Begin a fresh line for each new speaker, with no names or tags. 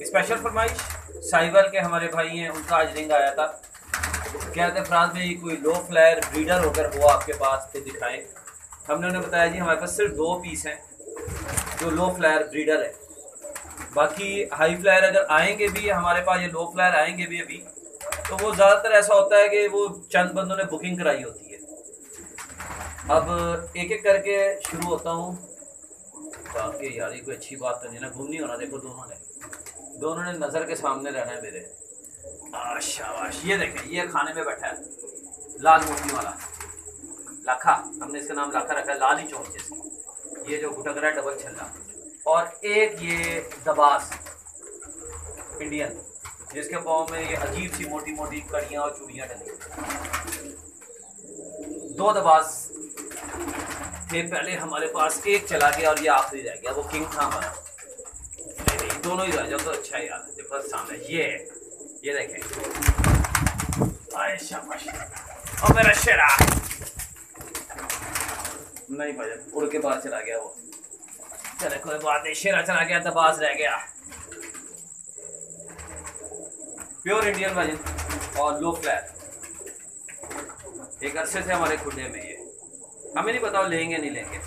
Special फरमाइश cyber के हमारे भाई हैं, उनका आज रिंग आया था। कहते फराज भाई कोई लो फ्लायर ब्रीडर होकर वो आपके पास तो दिखाएँ। हमने उन्हें बताया, जी, हमारे पास सिर्फ़ दो पीस हैं, जो लो फ्लायर ब्रीडर है। बाकी हाई फ्लायर अगर आएँगे भी, हमारे पास ये लो फ्लायर आएँगे भी अभी तो वो ज़्यादातर ऐसा होता है कि वो चंद बंदों ने बुकिंग कराई होती है। अब एक एक करके शुरू होता हूँ। बाकी यार, ये कोई अच्छी बात तो नहीं ना, घूमनी होना देखो दोनों ने। दोनों ने नज़र के सामने रहना है मेरे। शाबाश ये देखें, ये खाने में बैठा है। लाल मोती वाला। लाखा, हमने इसका नाम लाखा रखा है, लाल ही चौक जैसे ये जो गुटक रहा है डबल छल्ला। और एक ये दबास इंडियन जिसके पाँव में ये अजीब सी मोटी मोटी कड़ियाँ और चूड़ियाँ डली। दो दबास। थे पहले हमारे पास एक चला गया और ये आखिरी रह गया। वो किंग था हमारा। दोनों ही रह जाओ तो अच्छा यार देखो सामने ये है ये देखें आए शाबाश और मेरा शेरा नहीं भाई उड़ के बाहर चला गया, वो। चले कोई बात नहीं, शेरा चला गया दबास रह गया। प्योर इंडियन भाई और लो फ्लैट। एक अरसे से हमारे खुडे में ये। हमें नहीं पता लेंगे नहीं लेंगे।